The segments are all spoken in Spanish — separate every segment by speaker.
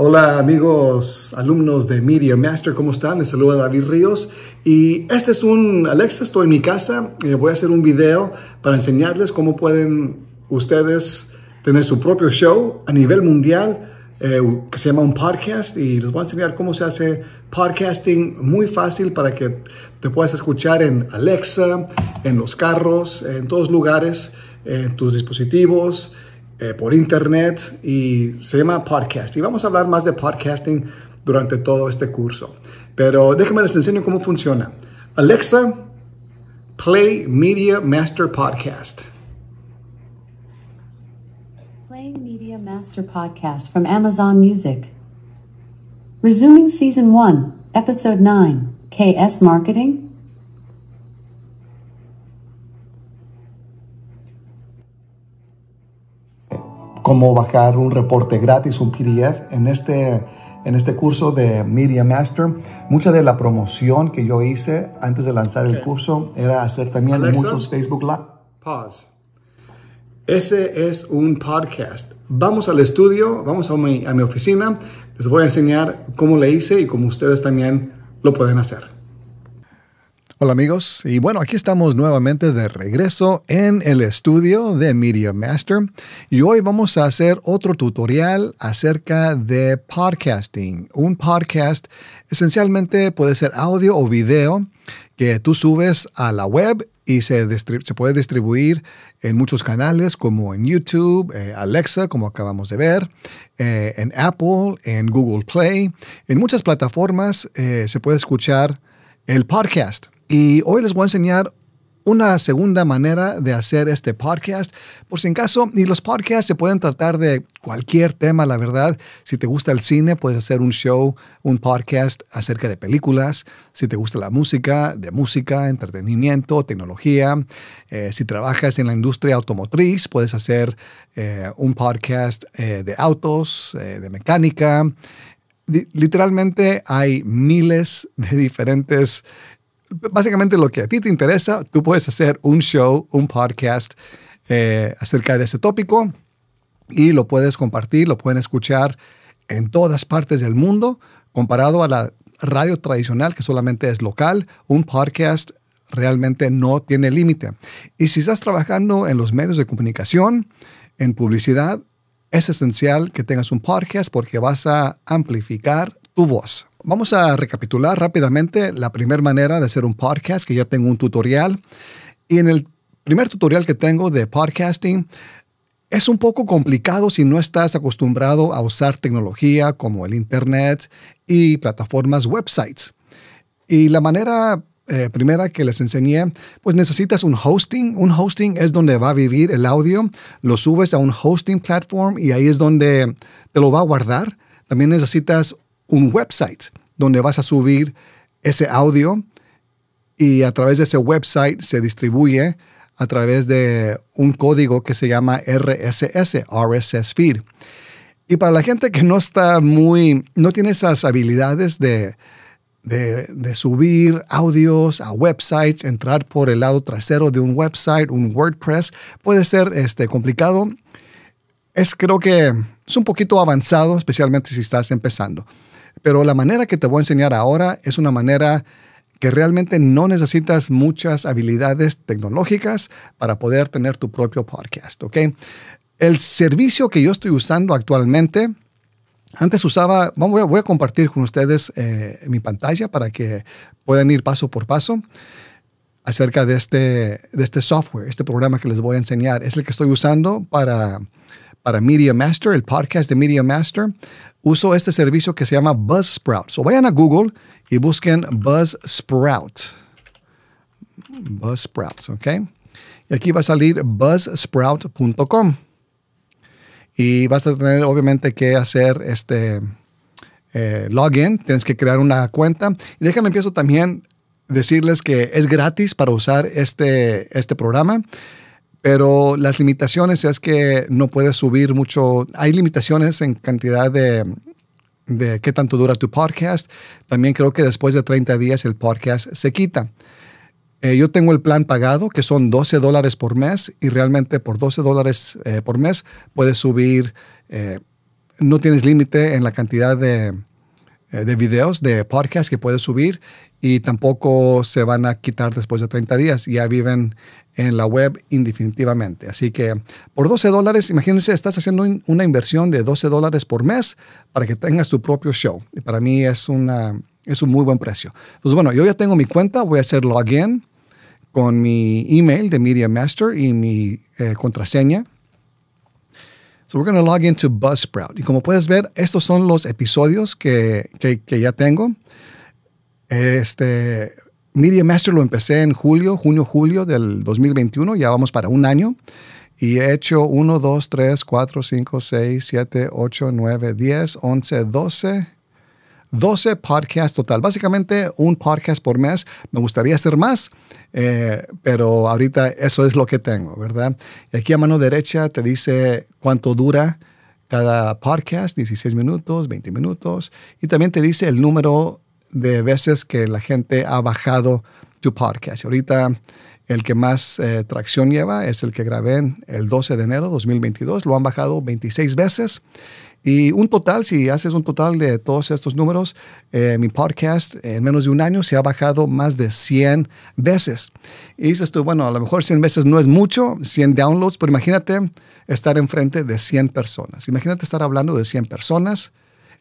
Speaker 1: Hola amigos, alumnos de Media Master, ¿cómo están? Les saluda David Ríos y este es un Alexa, estoy en mi casa, eh, voy a hacer un video para enseñarles cómo pueden ustedes tener su propio show a nivel mundial eh, que se llama un podcast y les voy a enseñar cómo se hace podcasting muy fácil para que te puedas escuchar en Alexa, en los carros, en todos lugares, en tus dispositivos. Eh, por internet y se llama podcast. Y vamos a hablar más de podcasting durante todo este curso. Pero déjenme les enseño cómo funciona. Alexa, play Media Master Podcast.
Speaker 2: Play Media Master Podcast from Amazon Music. Resuming Season 1, Episode 9, KS Marketing.
Speaker 1: Cómo bajar un reporte gratis, un PDF en este, en este curso de Media Master. Mucha de la promoción que yo hice antes de lanzar el curso era hacer también muchos Facebook Live. Pause. Ese es un podcast. Vamos al estudio, vamos a mi, a mi oficina. Les voy a enseñar cómo le hice y cómo ustedes también lo pueden hacer. Hola amigos, y bueno, aquí estamos nuevamente de regreso en el estudio de Media Master y hoy vamos a hacer otro tutorial acerca de podcasting. Un podcast esencialmente puede ser audio o video que tú subes a la web y se, se puede distribuir en muchos canales como en YouTube, eh, Alexa, como acabamos de ver, eh, en Apple, en Google Play, en muchas plataformas eh, se puede escuchar el podcast. Y hoy les voy a enseñar una segunda manera de hacer este podcast. Por si en caso, y los podcasts se pueden tratar de cualquier tema, la verdad. Si te gusta el cine, puedes hacer un show, un podcast acerca de películas. Si te gusta la música, de música, entretenimiento, tecnología. Eh, si trabajas en la industria automotriz, puedes hacer eh, un podcast eh, de autos, de mecánica. Literalmente hay miles de diferentes básicamente lo que a ti te interesa, tú puedes hacer un show, un podcast eh, acerca de ese tópico y lo puedes compartir, lo pueden escuchar en todas partes del mundo, comparado a la radio tradicional que solamente es local, un podcast realmente no tiene límite. Y si estás trabajando en los medios de comunicación, en publicidad, es esencial que tengas un podcast porque vas a amplificar tu voz. Vamos a recapitular rápidamente la primera manera de hacer un podcast, que ya tengo un tutorial. Y en el primer tutorial que tengo de podcasting, es un poco complicado si no estás acostumbrado a usar tecnología como el Internet y plataformas websites. Y la manera eh, primera que les enseñé, pues necesitas un hosting. Un hosting es donde va a vivir el audio. Lo subes a un hosting platform y ahí es donde te lo va a guardar. También necesitas un website donde vas a subir ese audio y a través de ese website se distribuye a través de un código que se llama RSS, RSS Feed. Y para la gente que no está muy, no tiene esas habilidades de, de, subir audios a websites, entrar por el lado trasero de un website, un WordPress, puede ser este, complicado. Es creo que es un poquito avanzado, especialmente si estás empezando. Pero la manera que te voy a enseñar ahora es una manera que realmente no necesitas muchas habilidades tecnológicas para poder tener tu propio podcast, ¿ok? El servicio que yo estoy usando actualmente, antes usaba, voy a, voy a compartir con ustedes eh, mi pantalla para que puedan ir paso por paso acerca de este, de este software, este programa que les voy a enseñar. Es el que estoy usando para, para Media Master, el podcast de Media Master uso este servicio que se llama Buzzsprout. So vayan a Google y busquen Buzzsprout. Buzzsprout, ¿ok? Y aquí va a salir buzzsprout.com. Y vas a tener obviamente que hacer este eh, login, tienes que crear una cuenta. Y déjame empiezo también decirles que es gratis para usar este, este programa. Pero las limitaciones es que no puedes subir mucho. Hay limitaciones en cantidad de, de qué tanto dura tu podcast. También creo que después de 30 días el podcast se quita. Eh, yo tengo el plan pagado, que son 12 dólares por mes, y realmente por 12 dólares eh, por mes puedes subir eh, no tienes límite en la cantidad de, eh, de videos, de podcast que puedes subir y tampoco se van a quitar después de 30 días. Ya viven en la web indefinitivamente. Así que por 12 dólares, imagínense, estás haciendo una inversión de 12 dólares por mes para que tengas tu propio show. Y para mí es, una, es un muy buen precio. Pues bueno, yo ya tengo mi cuenta, voy a hacer login con mi email de Media Master y mi eh, contraseña. So we're going to log into Buzzsprout. Y como puedes ver, estos son los episodios que, que, que ya tengo. Este, Media Master lo empecé en julio, junio, julio del 2021, ya vamos para un año. Y he hecho 1, 2, 3, 4, 5, 6, 7, 8, 9, 10, 11, 12, 12 podcasts total. Básicamente un podcast por mes. Me gustaría hacer más, eh, pero ahorita eso es lo que tengo, ¿verdad? Y aquí a mano derecha te dice cuánto dura cada podcast, 16 minutos, 20 minutos. Y también te dice el número de veces que la gente ha bajado tu podcast. Ahorita el que más eh, tracción lleva es el que grabé el 12 de enero de 2022. Lo han bajado 26 veces. Y un total, si haces un total de todos estos números, eh, mi podcast en menos de un año se ha bajado más de 100 veces. Y dices tú, bueno, a lo mejor 100 veces no es mucho, 100 downloads, pero imagínate estar enfrente de 100 personas. Imagínate estar hablando de 100 personas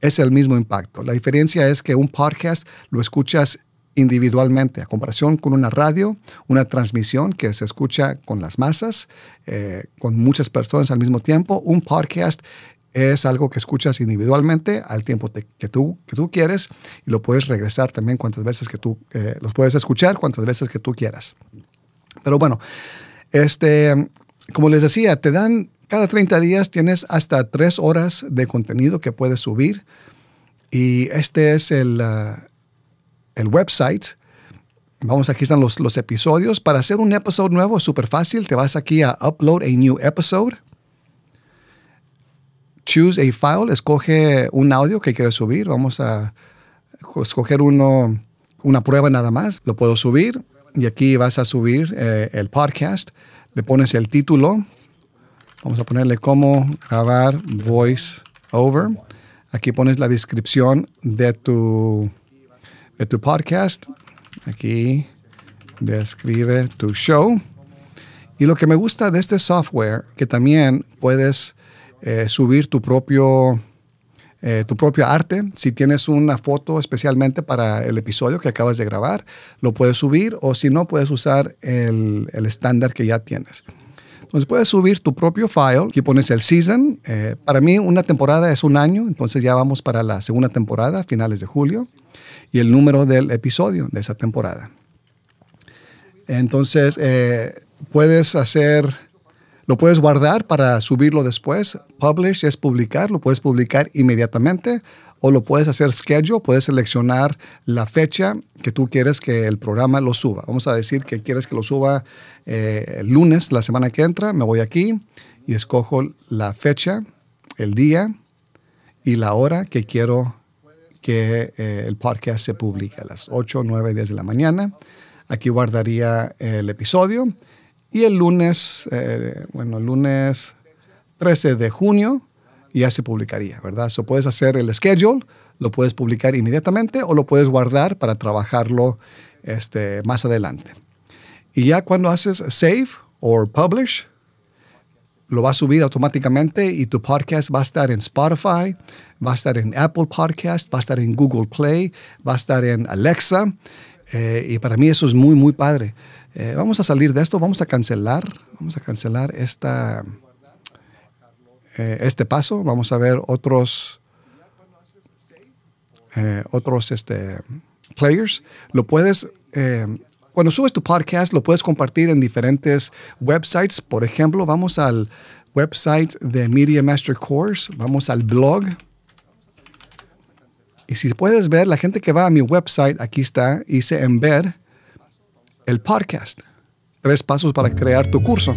Speaker 1: es el mismo impacto. La diferencia es que un podcast lo escuchas individualmente, a comparación con una radio, una transmisión que se escucha con las masas, eh, con muchas personas al mismo tiempo. Un podcast es algo que escuchas individualmente al tiempo que, tú, que tú quieres y lo puedes regresar también cuantas veces que tú, eh, los puedes escuchar cuantas veces que tú quieras. Pero bueno, este, como les decía, te dan cada 30 días tienes hasta 3 horas de contenido que puedes subir. Y este es el, uh, el website. Vamos, aquí están los, los episodios. Para hacer un episodio nuevo es súper fácil. Te vas aquí a Upload a New Episode. Choose a file. Escoge un audio que quieres subir. Vamos a escoger una prueba nada más. Lo puedo subir. Y aquí vas a subir eh, el podcast. Le pones el título Vamos a ponerle cómo grabar voice over. Aquí pones la descripción de tu, de tu podcast. Aquí describe tu show. Y lo que me gusta de este software, que también puedes eh, subir tu propio, eh, tu propio arte. Si tienes una foto especialmente para el episodio que acabas de grabar, lo puedes subir o si no, puedes usar el estándar que ya tienes. Entonces puedes subir tu propio file. Aquí pones el season. Eh, para mí una temporada es un año, entonces ya vamos para la segunda temporada, finales de julio, y el número del episodio de esa temporada. Entonces eh, puedes hacer, lo puedes guardar para subirlo después. Publish es publicar, lo puedes publicar inmediatamente o lo puedes hacer schedule, puedes seleccionar la fecha que tú quieres que el programa lo suba. Vamos a decir que quieres que lo suba eh, el lunes, la semana que entra, me voy aquí y escojo la fecha, el día y la hora que quiero que eh, el podcast se publique las 8, 9, 10 de la mañana. Aquí guardaría el episodio y el lunes, eh, bueno, el lunes 13 de junio ya se publicaría, ¿verdad? So puedes hacer el schedule, lo puedes publicar inmediatamente o lo puedes guardar para trabajarlo este, más adelante. Y ya cuando haces save o publish, lo va a subir automáticamente y tu podcast va a estar en Spotify, va a estar en Apple Podcast, va a estar en Google Play, va a estar en Alexa. Eh, y para mí eso es muy, muy padre. Eh, vamos a salir de esto, vamos a cancelar, vamos a cancelar esta, eh, este paso. Vamos a ver otros, eh, otros este, players. Lo puedes, eh, cuando subes tu podcast, lo puedes compartir en diferentes websites. Por ejemplo, vamos al website de Media Master Course, vamos al blog. Y si puedes ver, la gente que va a mi website, aquí está, hice ver el podcast. Tres pasos para crear tu curso.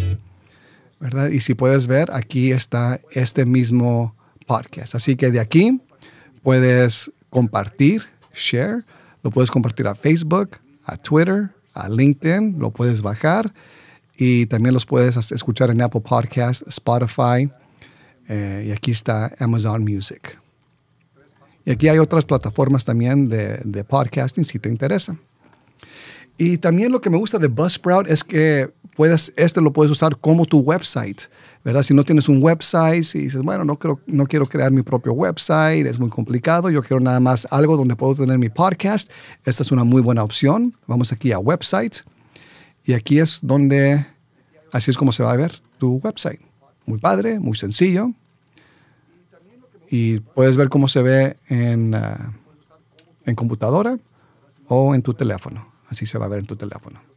Speaker 1: Y si puedes ver, aquí está este mismo podcast. Así que de aquí puedes compartir, share, lo puedes compartir a Facebook, a Twitter, a LinkedIn, lo puedes bajar y también los puedes escuchar en Apple Podcast, Spotify, Eh, y aquí está Amazon Music. Y aquí hay otras plataformas también de, de podcasting si te interesa. Y también lo que me gusta de Buzzsprout es que puedes, este lo puedes usar como tu website, ¿verdad? Si no tienes un website, si dices, bueno, no, creo, no quiero crear mi propio website, es muy complicado, yo quiero nada más algo donde puedo tener mi podcast, esta es una muy buena opción. Vamos aquí a website y aquí es donde, así es como se va a ver tu website. Muy padre, muy sencillo. Y puedes ver cómo se ve en, ah, en computadora o en tu teléfono. Así se va a ver en tu teléfono.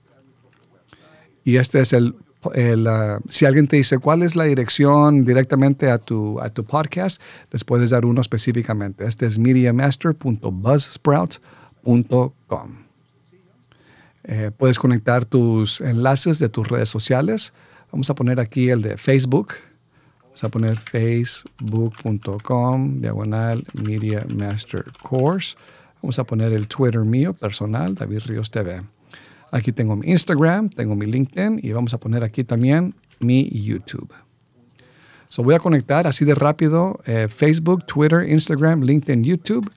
Speaker 1: Y este es el, uh, si alguien te dice cuál es la dirección directamente a tu, a tu podcast, les puedes dar uno específicamente. Este es mediamaster.buzzsprout.com. Eh, puedes conectar tus enlaces de tus redes sociales. Vamos a poner aquí el de Facebook. Vamos a poner facebook.com diagonal Media Master Course. Vamos a poner el Twitter mío personal, David Ríos TV. Aquí tengo mi Instagram, tengo mi LinkedIn y vamos a poner aquí también mi YouTube. So voy a conectar así de rápido eh, Facebook, Twitter, Instagram, LinkedIn, YouTube.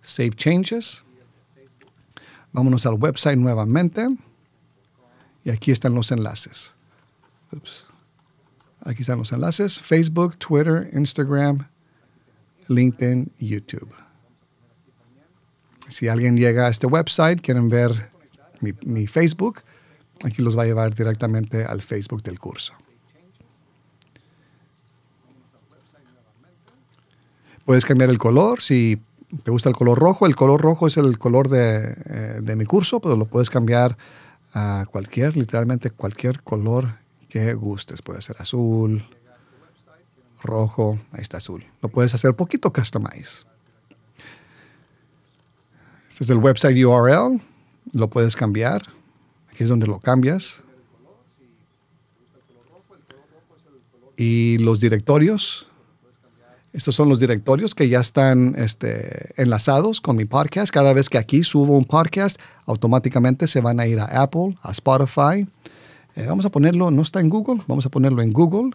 Speaker 1: Save changes. Vámonos al website nuevamente. Y aquí están los enlaces. Aquí están los enlaces. Facebook, Twitter, Instagram, LinkedIn, YouTube. Si alguien llega a este website, quieren ver mi, Facebook, aquí los va a llevar directamente al Facebook del curso. Puedes cambiar el color si te gusta el color rojo. El color rojo es el color de, eh, de, mi curso, pero lo puedes cambiar a cualquier, literalmente cualquier color que gustes. Puede ser azul, rojo, ahí está azul. Lo puedes hacer poquito customize. Este es el website URL. Lo puedes cambiar. Aquí es donde lo cambias. Y los directorios. Estos son los directorios que ya están este, enlazados con mi podcast. Cada vez que aquí subo un podcast, automáticamente se van a ir a Apple, a Spotify. Eh, vamos a ponerlo, no está en Google, vamos a ponerlo en Google.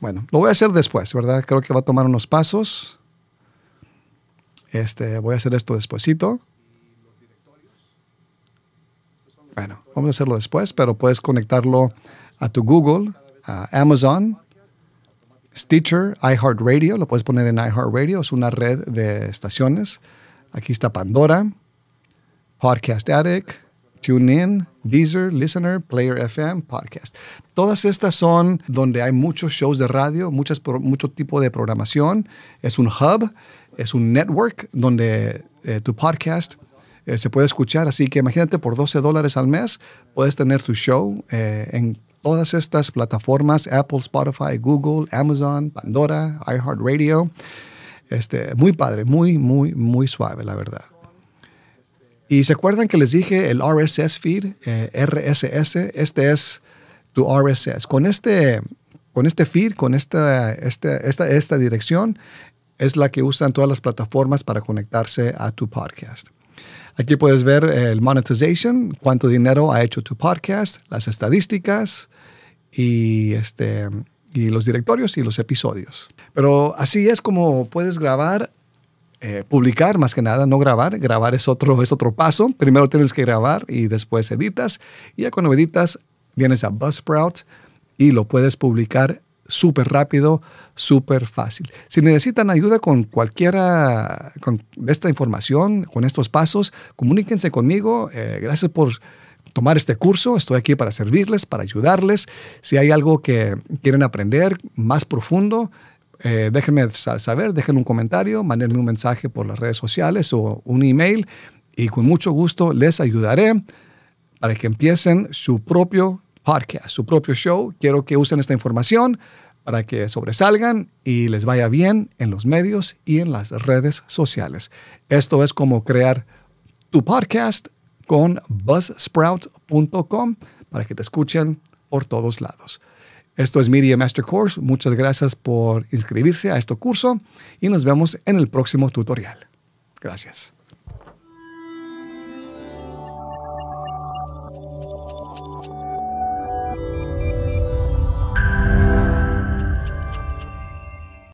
Speaker 1: Bueno, lo voy a hacer después, ¿verdad? Creo que va a tomar unos pasos. Este, voy a hacer esto despuesito. Bueno, vamos a hacerlo después, pero puedes conectarlo a tu Google, a Amazon, Stitcher, iHeartRadio, lo puedes poner en iHeartRadio, es una red de estaciones. Aquí está Pandora, Podcast Addict, TuneIn, Deezer, Listener, Player FM, Podcast. Todas estas son donde hay muchos shows de radio, muchas, mucho tipo de programación. Es un hub es un network donde eh, tu podcast eh, se puede escuchar. Así que imagínate, por 12 dólares al mes puedes tener tu show eh, en todas estas plataformas, Apple, Spotify, Google, Amazon, Pandora, iHeartRadio. Este, muy padre, muy, muy, muy suave, la verdad. Y se acuerdan que les dije el RSS feed, RSS, este es tu RSS. Con este, con este feed, con esta, esta, esta dirección, es la que usan todas las plataformas para conectarse a tu podcast. Aquí puedes ver el monetization, cuánto dinero ha hecho tu podcast, las estadísticas y, este, y los directorios y los episodios. Pero así es como puedes grabar, eh, publicar más que nada, no grabar. Grabar es otro, es otro paso. Primero tienes que grabar y después editas. Y ya cuando editas, vienes a Buzzsprout y lo puedes publicar súper rápido, súper fácil. Si necesitan ayuda con cualquiera con esta información, con estos pasos, comuníquense conmigo. Eh, gracias por tomar este curso. Estoy aquí para servirles, para ayudarles. Si hay algo que quieren aprender más profundo, eh, déjenme saber, déjenme un comentario, mándenme un mensaje por las redes sociales o un email y con mucho gusto les ayudaré para que empiecen su propio podcast, su propio show. Quiero que usen esta información para que sobresalgan y les vaya bien en los medios y en las redes sociales. Esto es como crear tu podcast con buzzsprout.com para que te escuchen por todos lados. Esto es Media Master Course. Muchas gracias por inscribirse a este curso y nos vemos en el próximo tutorial. Gracias.